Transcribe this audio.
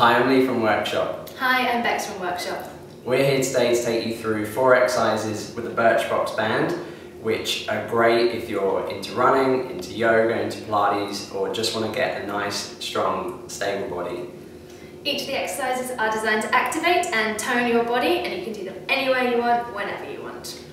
Hi, I'm Lee from Workshop. Hi, I'm Bex from Workshop. We're here today to take you through four exercises with the Birchbox band, which are great if you're into running, into yoga, into Pilates, or just want to get a nice, strong, stable body. Each of the exercises are designed to activate and tone your body, and you can do them anywhere you want, whenever you want.